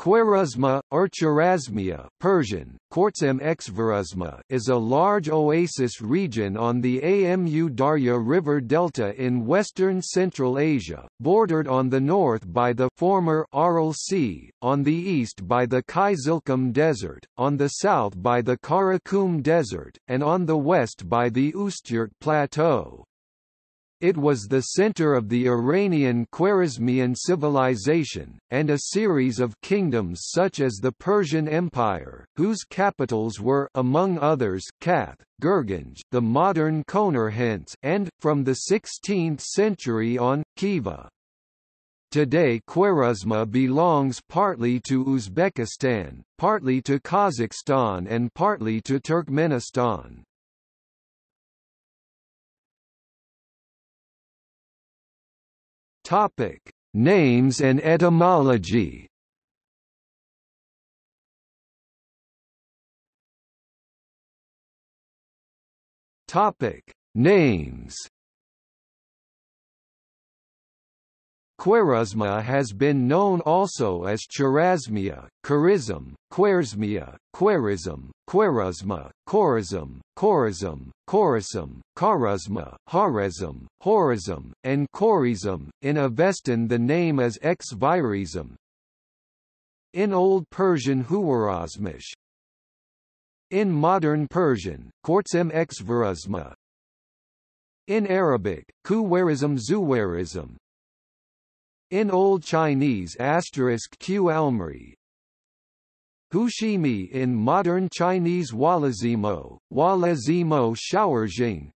Khwarezma, or Chorasmia Persian, is a large oasis region on the Amu Darya River Delta in western Central Asia, bordered on the north by the former Aral Sea, on the east by the Kyzylkum Desert, on the south by the Karakum Desert, and on the west by the Ustyurt Plateau. It was the center of the Iranian Khwarezmian civilization, and a series of kingdoms such as the Persian Empire, whose capitals were among others Kath, Gurganj, the modern Konye-Urgench, and, from the 16th century on, Khiva. Today Khwarezma belongs partly to Uzbekistan, partly to Kazakhstan and partly to Turkmenistan. Topic: Names and etymology. Topic: Names. Khwarezma has been known also as Chorasmia, Kharizm, Khwarezmia, Khwarizm, Khwarezma, Khorizm, Khorizm, Khorizm, Kharazma, Harazm, Horizm, and Khorizm. In Avestan the name is Xvirizm. In Old Persian Huwarazmish. In Modern Persian, Khwarezm Xvaruzma. In Arabic, Kuwarizm Zuwarizm, in Old Chinese asterisk q almri, Hushimi in modern Chinese Walazimo, Walazimo Shaorzhing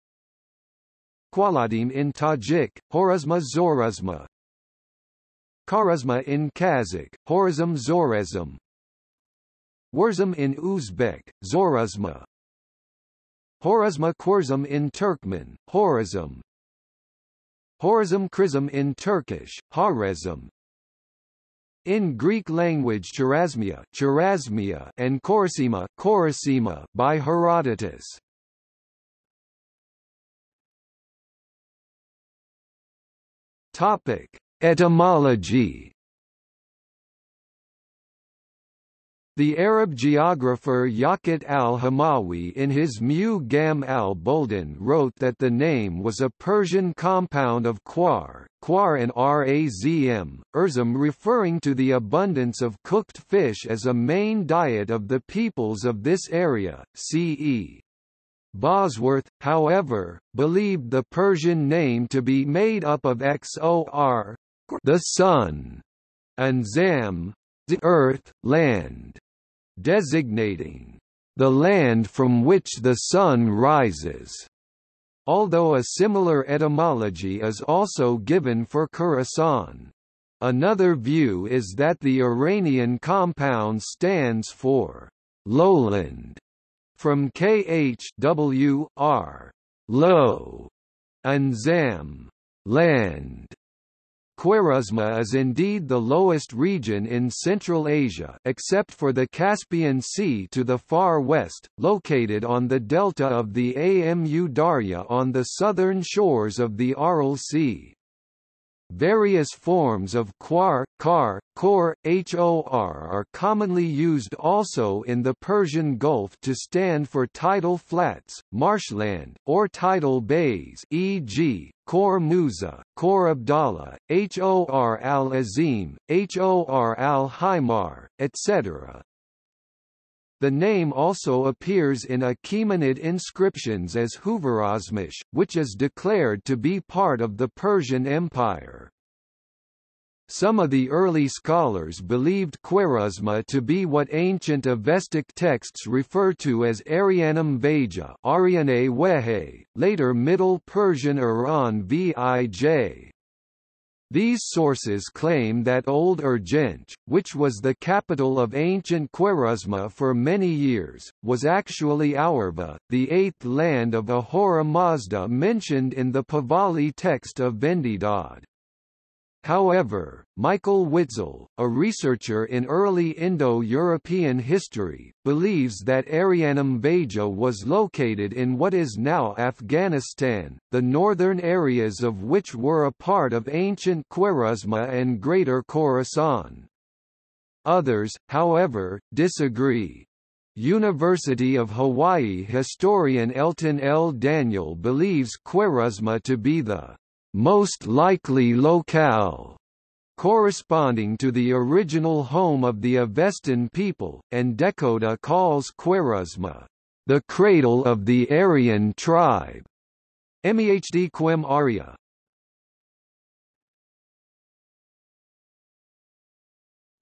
Kwaladim in Tajik, Horazma Zorazma. Kharazma in Kazakh, Horazm Zorazm. Wurzum in Uzbek, Zorazma. Horazma Khwarzm in Turkmen, Horazm Horizm Krizm in Turkish, Harezm. In Greek language Chorasmia, Chorasmia and Korasima, Korasima by Herodotus. Topic: Etymology The Arab geographer Yaqut al-Hamawi in his Mu'jam al-Buldan wrote that the name was a Persian compound of quar, quar and razm, urzum referring to the abundance of cooked fish as a main diet of the peoples of this area, c.e. Bosworth, however, believed the Persian name to be made up of xor the sun, and zam the earth, land designating the land from which the sun rises, although a similar etymology is also given for Khorasan. Another view is that the Iranian compound stands for lowland, from khw r low, and zam land, Khwarezma is indeed the lowest region in Central Asia except for the Caspian Sea to the far west, located on the delta of the Amu Darya on the southern shores of the Aral Sea. Various forms of quar, car, kor, hor are commonly used also in the Persian Gulf to stand for tidal flats, marshland, or tidal bays e.g., Khor Musa, Khor Abdallah, Hor al-Azim, Hor al-Himar, etc. The name also appears in Achaemenid inscriptions as Huvarazmish, which is declared to be part of the Persian Empire. Some of the early scholars believed Khwarezma to be what ancient Avestic texts refer to as Airyanem Vaejah Ariane Wehe, later Middle Persian Iran Vij. These sources claim that Old Urgench, which was the capital of ancient Khwarezma for many years, was actually Aurva, the eighth land of Ahura Mazda mentioned in the Pahlavi text of Vendidad. However, Michael Witzel, a researcher in early Indo-European history, believes that Airyanem Vaejah was located in what is now Afghanistan, the northern areas of which were a part of ancient Khwarezma and Greater Khorasan. Others, however, disagree. University of Hawaii historian Elton L. Daniel believes Quaresma to be the most likely locale corresponding to the original home of the Avestan people, and Dehkhoda calls Quaresma the cradle of the Aryan tribe. MEHD Quem Aria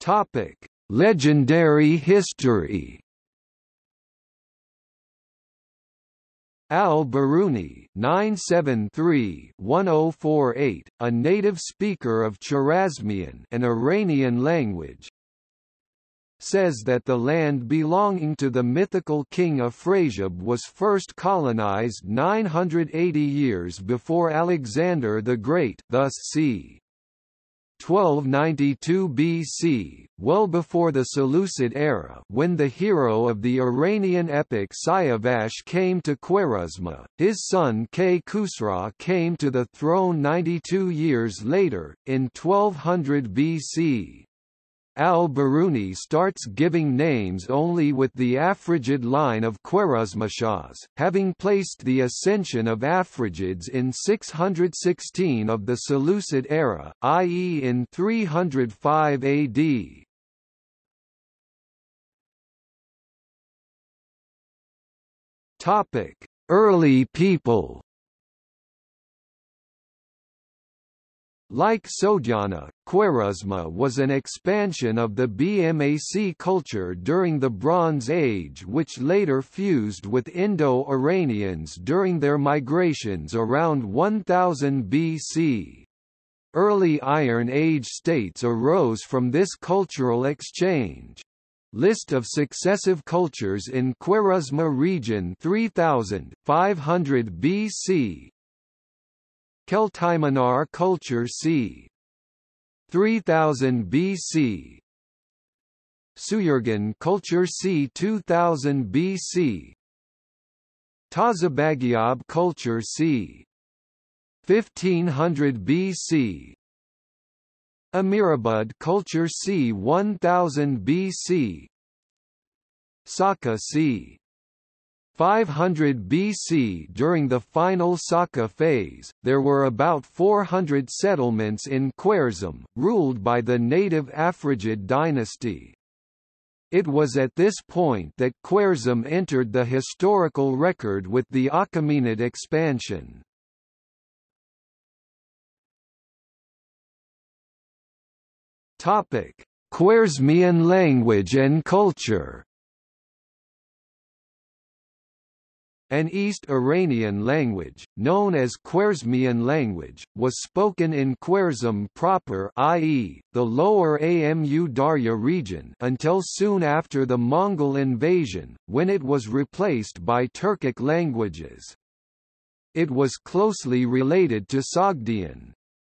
Topic: Legendary history. Al-Biruni (973–1048), a native speaker of Chorasmian, an Iranian language, says that the land belonging to the mythical king of Afrasiab was first colonized 980 years before Alexander the Great, thus c. 1292 BC, well before the Seleucid era when the hero of the Iranian epic Siavash came to Khwarezma, his son Kay Khusra came to the throne 92 years later, in 1200 BC. Al-Biruni starts giving names only with the Afrigid line of Khwarezmashahs, having placed the ascension of Afrigids in 616 of the Seleucid era, i.e. in 305 AD. Early people Like Sogdiana, Khwarezma was an expansion of the BMAC culture during the Bronze Age which later fused with Indo-Iranians during their migrations around 1000 BC. Early Iron Age states arose from this cultural exchange. List of successive cultures in Khwarezma region 3500 BC Keltiminar culture c. 3000 BC Suyurgan culture c. 2000 BC Tazabagiab culture c. 1500 BC Amirabad culture c. 1000 BC Saka c. 500 BC During the final Saka phase, there were about 400 settlements in Khwarezm, ruled by the native Afrigid dynasty. It was at this point that Khwarezm entered the historical record with the Achaemenid expansion. Topic: Khwarezmian language and culture An East Iranian language, known as Khwarezmian language, was spoken in Khwarezm proper i.e., the lower Amu Darya region until soon after the Mongol invasion, when it was replaced by Turkic languages. It was closely related to Sogdian.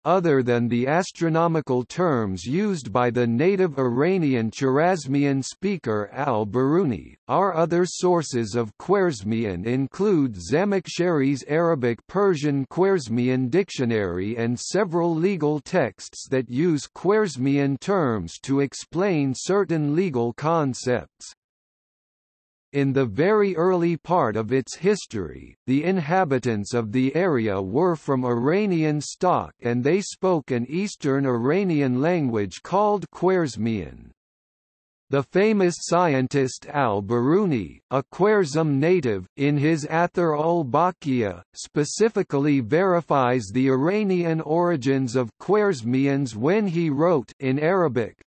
Other than the astronomical terms used by the native Iranian Chorasmian speaker al-Biruni, our other sources of Khwarezmian include Zamakhshari's Arabic-Persian Khwarezmian dictionary and several legal texts that use Khwarezmian terms to explain certain legal concepts. In the very early part of its history, the inhabitants of the area were from Iranian stock and they spoke an Eastern Iranian language called Khwarezmian. The famous scientist al-Biruni, a Khwarezm native, in his Athar ul Baqiya, specifically verifies the Iranian origins of Khwarezmians when he wrote in Arabic,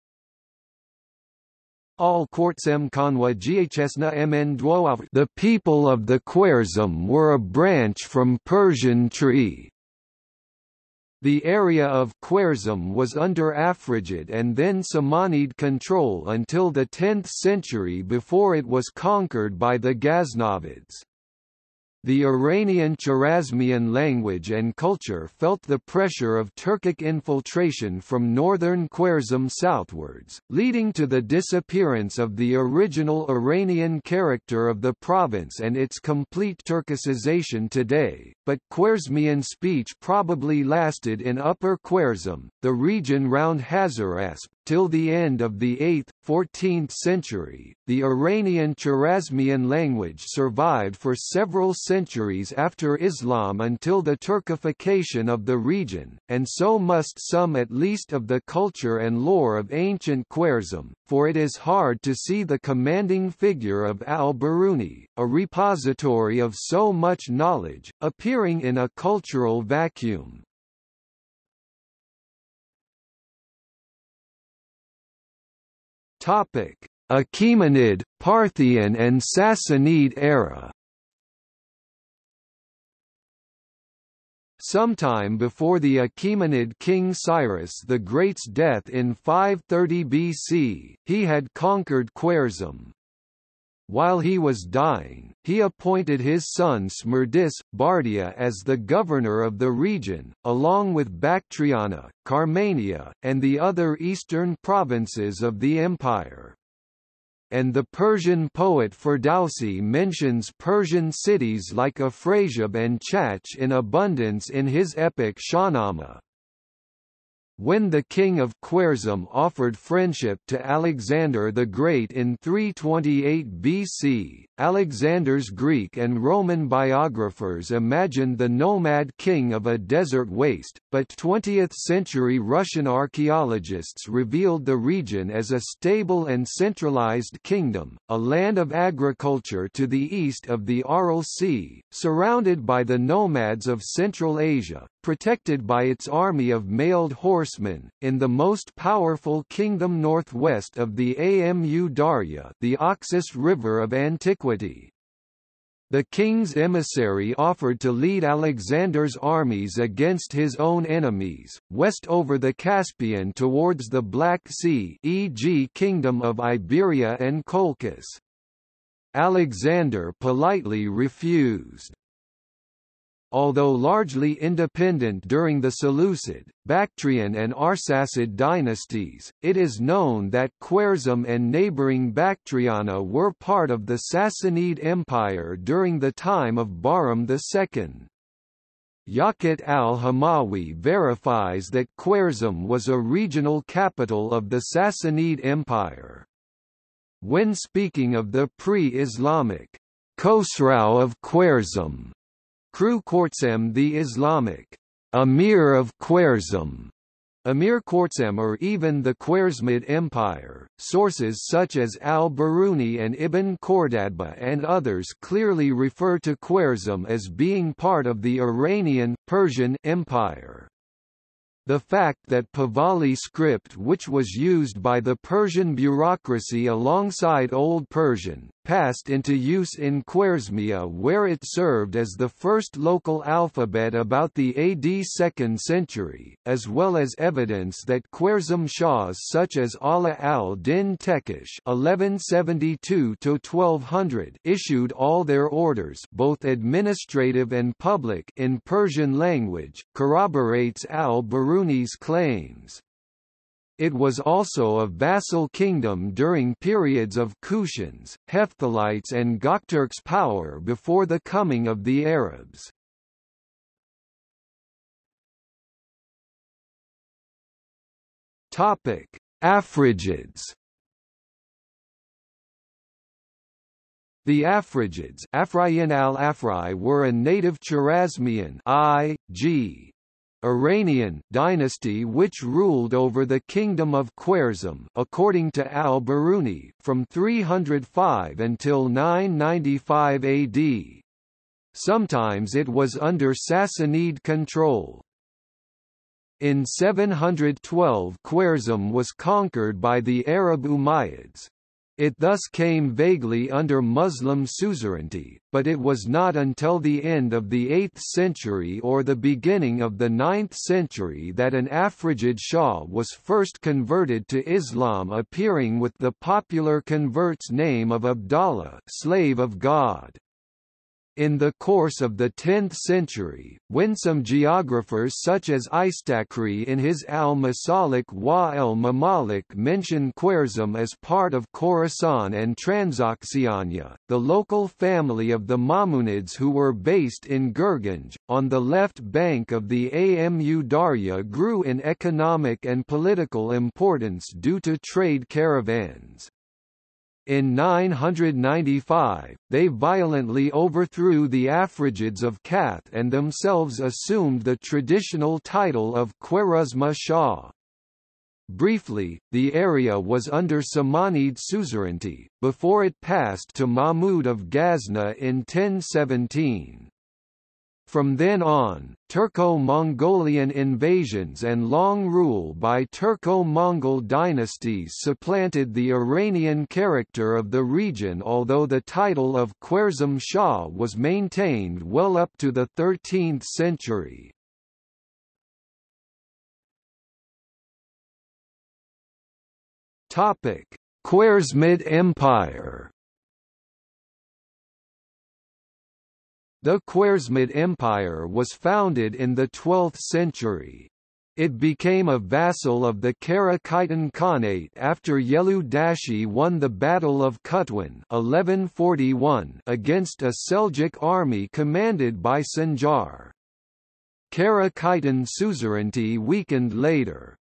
all Quartzem Kanwa Ghsna Mn The people of the Khwarezm were a branch from Persian tree. The area of Khwarezm was under Afrigid and then Samanid control until the 10th century before it was conquered by the Ghaznavids. The Iranian Chorasmian language and culture felt the pressure of Turkic infiltration from northern Khwarezm southwards, leading to the disappearance of the original Iranian character of the province and its complete Turkicization today, but Khwarezmian speech probably lasted in Upper Khwarezm, the region round Hazarasp, till the end of the 8th, 14th century. The Iranian Chorasmian language survived for several centuries after Islam until the Turkification of the region, and so must some at least of the culture and lore of ancient Khwarezm, for it is hard to see the commanding figure of al-Biruni, a repository of so much knowledge, appearing in a cultural vacuum. Topic: Achaemenid, Parthian and Sassanid era. Sometime before the Achaemenid king Cyrus the Great's death in 530 BC, he had conquered Khwarezm. While he was dying, he appointed his son Smerdis, Bardia as the governor of the region, along with Bactriana, Carmania, and the other eastern provinces of the empire and the Persian poet Ferdowsi mentions Persian cities like Afrasiab and Chach in abundance in his epic Shahnameh. When the king of Khwarezm offered friendship to Alexander the Great in 328 BC, Alexander's Greek and Roman biographers imagined the nomad king of a desert waste, but 20th-century Russian archaeologists revealed the region as a stable and centralized kingdom, a land of agriculture to the east of the Aral Sea, surrounded by the nomads of Central Asia, protected by its army of mailed horsemen, in the most powerful kingdom northwest of the Amu Darya the Oxus River of antiquity. The king's emissary offered to lead Alexander's armies against his own enemies, west over the Caspian towards the Black Sea e.g. Kingdom of Iberia and Colchis. Alexander politely refused. Although largely independent during the Seleucid, Bactrian and Arsacid dynasties, it is known that Khwarezm and neighbouring Bactriana were part of the Sassanid Empire during the time of Bahram II. Yaqut al-Hamawi verifies that Khwarezm was a regional capital of the Sassanid Empire. When speaking of the pre-Islamic Khosrau of Khwarezm, Kru Khwarezm the Islamic Amir of Khwarezm Amir Khwarezm or even the Khwarezmid Empire. Sources such as al-Biruni and Ibn Khordadbeh and others clearly refer to Khwarezm as being part of the Iranian Persian Empire. The fact that Pahlavi script which was used by the Persian bureaucracy alongside Old Persian, passed into use in Khwarezmia where it served as the first local alphabet about the AD 2nd century, as well as evidence that Khwarezm Shahs such as Ala al-Din Tekish (1172–1200) issued all their orders, both administrative and public, in Persian language, corroborates al-Biruni's claims. It was also a vassal kingdom during periods of Kushans, Hephthalites and Gokturks' power before the coming of the Arabs. Afrigids The Afrigids Afrayin al-Afrai were a native Chorasmian I.G. Iranian dynasty which ruled over the kingdom of Khwarezm according to al-Biruni from 305 until 995 AD. Sometimes it was under Sassanid control. In 712 Khwarezm was conquered by the Arab Umayyads. It thus came vaguely under Muslim suzerainty, but it was not until the end of the 8th century or the beginning of the 9th century that an Afrigid Shah was first converted to Islam appearing with the popular convert's name of Abdallah slave of God. In the course of the 10th century, when some geographers such as Istakhri in his Al-Masalik wa el-Mamalik mention Khwarezm as part of Khorasan and Transoxiana, the local family of the Mamunids who were based in Gurganj, on the left bank of the Amu Darya grew in economic and political importance due to trade caravans. In 995, they violently overthrew the Afrigids of Kath and themselves assumed the traditional title of Khwarezma Shah. Briefly, the area was under Samanid suzerainty, before it passed to Mahmud of Ghazna in 1017. From then on, Turco-Mongolian invasions and long rule by Turco-Mongol dynasties supplanted the Iranian character of the region although the title of Khwarezm Shah was maintained well up to the 13th century. Khwarezmid Empire The Khwarezmid Empire was founded in the 12th century. It became a vassal of the Kara Khitan Khanate after Yelu Dashi won the Battle of Kutwin 1141 against a Seljuk army commanded by Sanjar. Kara Khitan suzerainty weakened later.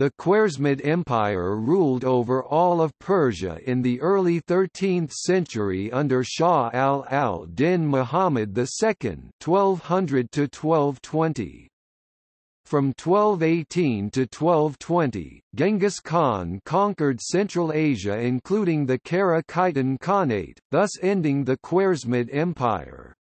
The Khwarezmid Empire ruled over all of Persia in the early 13th century under Shah al-al-Din Muhammad II 1200 -1220. From 1218 to 1220, Genghis Khan conquered Central Asia including the Kara Khitan Khanate, thus ending the Khwarezmid Empire.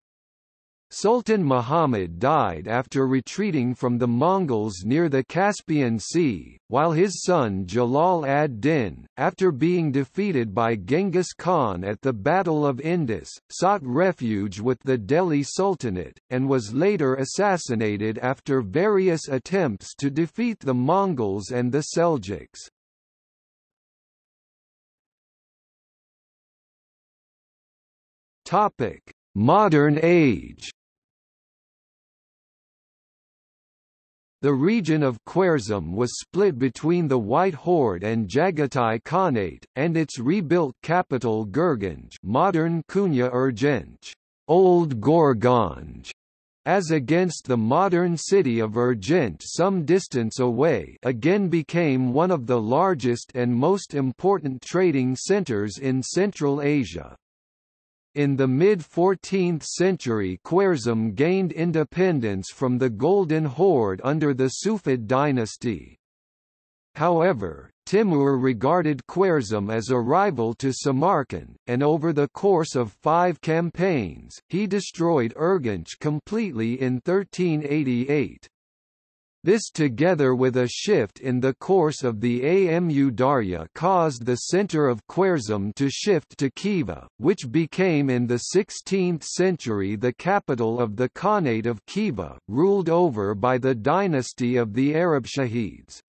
Sultan Muhammad died after retreating from the Mongols near the Caspian Sea, while his son Jalal ad-Din, after being defeated by Genghis Khan at the Battle of Indus, sought refuge with the Delhi Sultanate, and was later assassinated after various attempts to defeat the Mongols and the Seljuks. Modern age The region of Khwarezm was split between the White Horde and Jagatai Khanate, and its rebuilt capital Gurganj modern Kunya Urgench, Old Gorganj, as against the modern city of Urgench some distance away again became one of the largest and most important trading centers in Central Asia. In the mid-14th century Khwarezm gained independence from the Golden Horde under the Sufid dynasty. However, Timur regarded Khwarezm as a rival to Samarkand, and over the course of five campaigns, he destroyed Urgench completely in 1388. This together with a shift in the course of the Amu Darya caused the center of Khwarezm to shift to Khiva, which became in the 16th century the capital of the Khanate of Khiva, ruled over by the dynasty of the Arabshahids.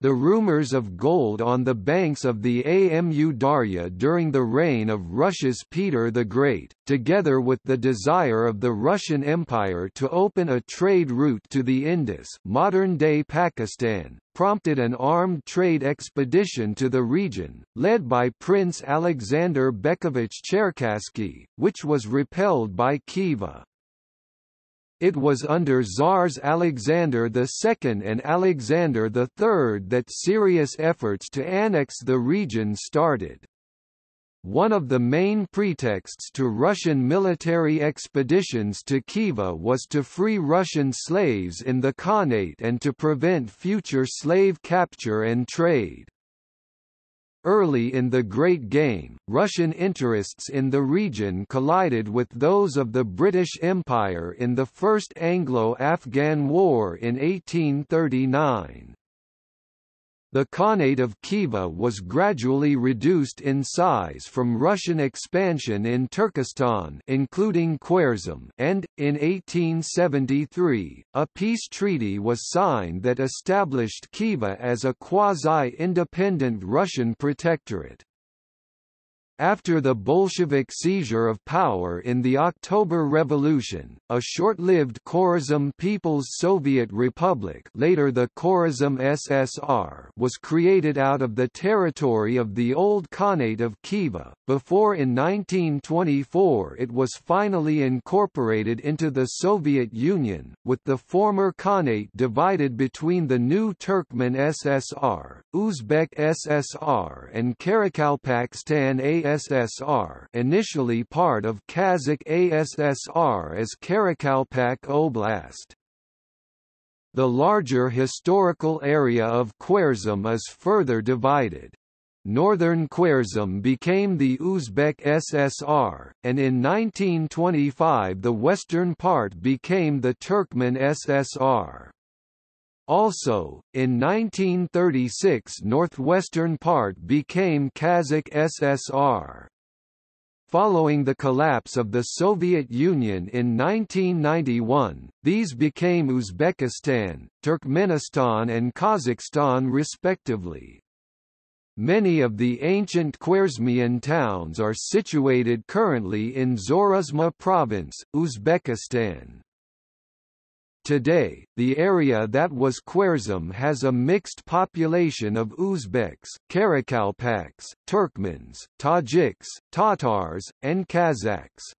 The rumors of gold on the banks of the Amu Darya during the reign of Russia's Peter the Great, together with the desire of the Russian Empire to open a trade route to the Indus modern-day Pakistan, prompted an armed trade expedition to the region, led by Prince Alexander Bekovich Cherkassky, which was repelled by Khiva. It was under Tsars Alexander II and Alexander III that serious efforts to annex the region started. One of the main pretexts to Russian military expeditions to Khiva was to free Russian slaves in the Khanate and to prevent future slave capture and trade. Early in the Great Game, Russian interests in the region collided with those of the British Empire in the First Anglo-Afghan War in 1839. The Khanate of Khiva was gradually reduced in size from Russian expansion in Turkestan including Khwarezm and, in 1873, a peace treaty was signed that established Khiva as a quasi-independent Russian protectorate. After the Bolshevik seizure of power in the October Revolution, a short-lived Khorazm People's Soviet Republic later the Khorazm SSR was created out of the territory of the old Khanate of Khiva, before in 1924 it was finally incorporated into the Soviet Union, with the former Khanate divided between the new Turkmen SSR, Uzbek SSR and Karakalpakstan ASSR initially part of Kazakh ASSR as Karakalpak Oblast. The larger historical area of Khwarezm is further divided. Northern Khwarezm became the Uzbek SSR, and in 1925 the western part became the Turkmen SSR. Also, in 1936 northwestern part became Kazakh SSR. Following the collapse of the Soviet Union in 1991, these became Uzbekistan, Turkmenistan and Kazakhstan respectively. Many of the ancient Khwarezmian towns are situated currently in Zorazma province, Uzbekistan. Today, the area that was Khwarezm has a mixed population of Uzbeks, Karakalpaks, Turkmens, Tajiks, Tatars, and Kazakhs.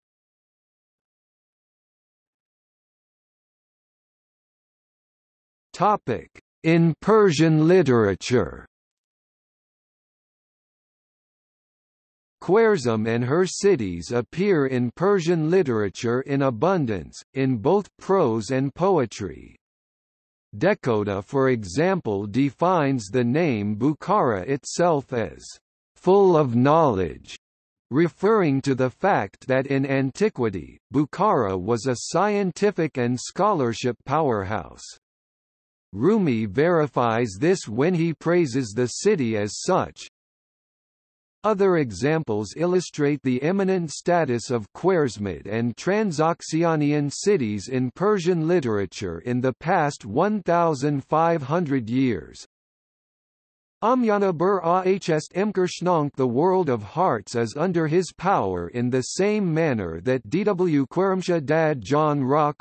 In Persian literature Khwarezm and her cities appear in Persian literature in abundance, in both prose and poetry. Dehkhoda for example defines the name Bukhara itself as full of knowledge, referring to the fact that in antiquity, Bukhara was a scientific and scholarship powerhouse. Rumi verifies this when he praises the city as such, other examples illustrate the eminent status of Khwarezmid and Transoxianian cities in Persian literature in the past 1,500 years. Amyana bur ahst emker the world of hearts is under his power in the same manner that dw Khwaremsha dad John Ra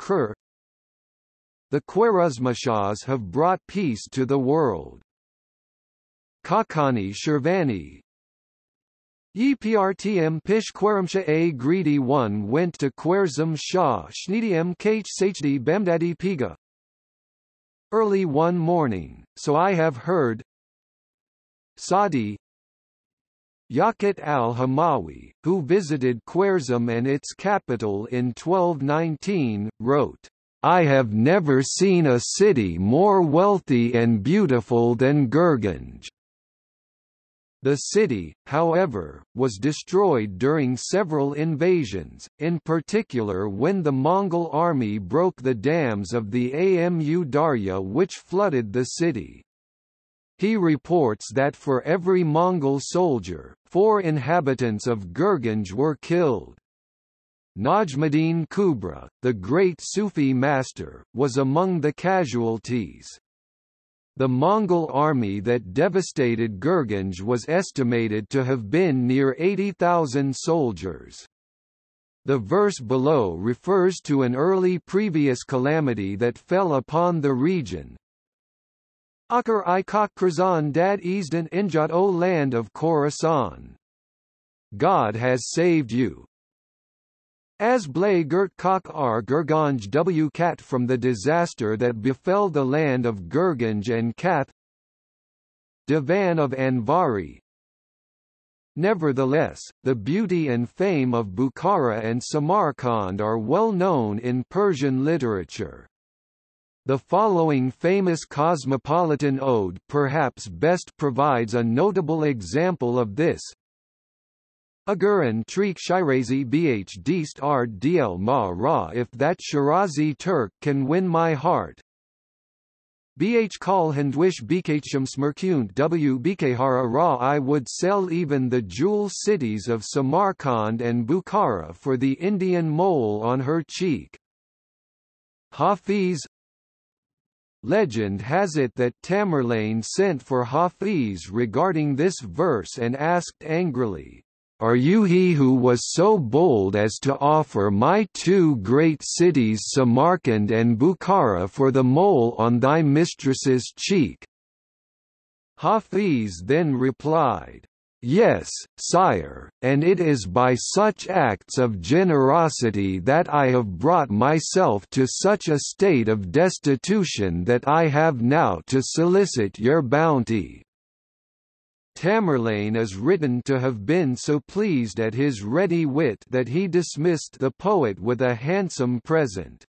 The Khwarezmishahs have brought peace to the world. Khaqani Shirvani, Eprtm pish Querumsha a greedy one went to Khwarezm Shah Shnidiem Kh SHD Bemdadi Piga. Early one morning, so I have heard Sadi Yaqut al-Hamawi, who visited Khwarezm and its capital in 1219, wrote, I have never seen a city more wealthy and beautiful than Gurganj. The city, however, was destroyed during several invasions, in particular when the Mongol army broke the dams of the Amu Darya which flooded the city. He reports that for every Mongol soldier, four inhabitants of Gurganj were killed. Najmuddin Kubra, the great Sufi master, was among the casualties. The Mongol army that devastated Gurganj was estimated to have been near 80,000 soldiers. The verse below refers to an early previous calamity that fell upon the region. Akar i kak Krazan dad Easdan Injat O land of Khorasan. God has saved you, as Blay Gert Kok R. Gurganj W. Kat from the disaster that befell the land of Gurganj and Kath Divan of Anvari. Nevertheless, the beauty and fame of Bukhara and Samarkand are well known in Persian literature. The following famous cosmopolitan ode perhaps best provides a notable example of this, Aguran Treek Shirazi Bh Deist Ard Dl Ma Ra if that Shirazi Turk can win my heart. Bh Kal Handwish Bkhm Smerkunt W Bkhara Ra I would sell even the jewel cities of Samarkand and Bukhara for the Indian mole on her cheek. Hafiz Legend has it that Tamerlane sent for Hafiz regarding this verse and asked angrily, are you he who was so bold as to offer my two great cities Samarkand and Bukhara for the mole on thy mistress's cheek?' Hafiz then replied, Yes, sire, and it is by such acts of generosity that I have brought myself to such a state of destitution that I have now to solicit your bounty. Tamerlane is written to have been so pleased at his ready wit that he dismissed the poet with a handsome present.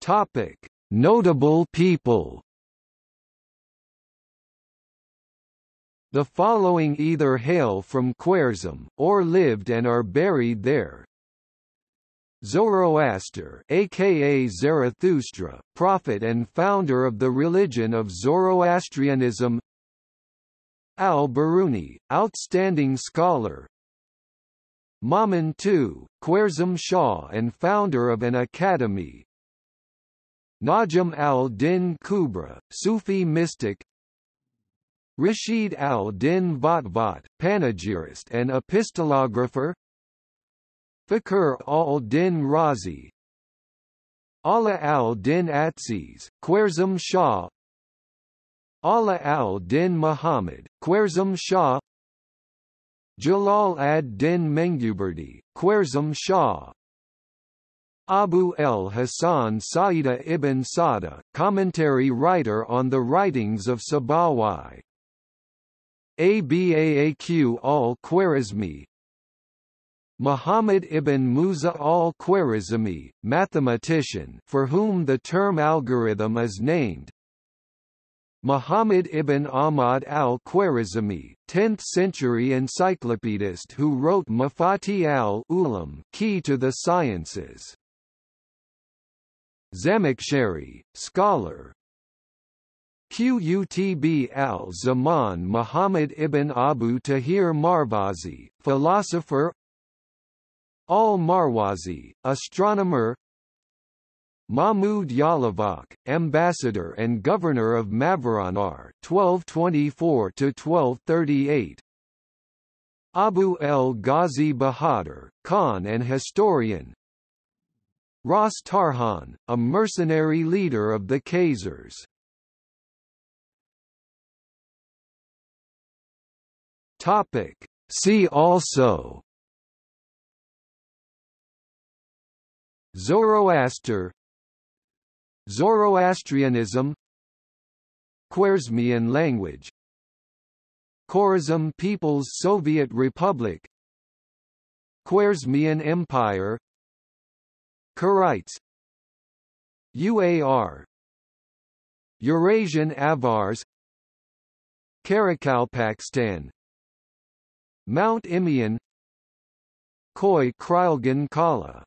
Topic: Notable people The following either hail from Khwarezm, or lived and are buried there. Zoroaster aka Zarathustra, prophet and founder of the religion of Zoroastrianism. Al-Biruni, outstanding scholar. Mamun II, Khwarezm Shah and founder of an academy. Najm al-Din Kubra, Sufi mystic. Rashid al-Din Vatvat, panegyrist and epistolographer Fakhr al-Din Razi Ala al-Din Atsiz, Khwarezm Shah Ala al-Din Muhammad, Khwarezm Shah Jalal ad-Din Menguberdi, Khwarezm Shah Abu el-Hasan Sa'ida ibn Sada, commentary writer on the writings of Sabawi Abaaq al-Khwarizmi Muhammad ibn Musa al-Khwarizmi, mathematician for whom the term algorithm is named Muhammad ibn Ahmad al-Khwarizmi, 10th-century encyclopedist who wrote Mafati al-Ulam key to the sciences. Zamakhshari, scholar, Qutb al-Zaman Muhammad ibn Abu Tahir Marwazi, philosopher Al-Marwazi, astronomer. Mahmud Yalavak, ambassador and governor of Mavarannar 1224–1238 Abu el-Ghazi Bahadur, Khan and historian. Ras Tarhan, a mercenary leader of the Khazars. See also Zoroaster Zoroastrianism Khwarezmian language Khwarezm People's Soviet Republic Khwarezmian Empire Karaites UAR Eurasian Avars Karakalpakstan Mount Imian Khoi Khrylgan Kala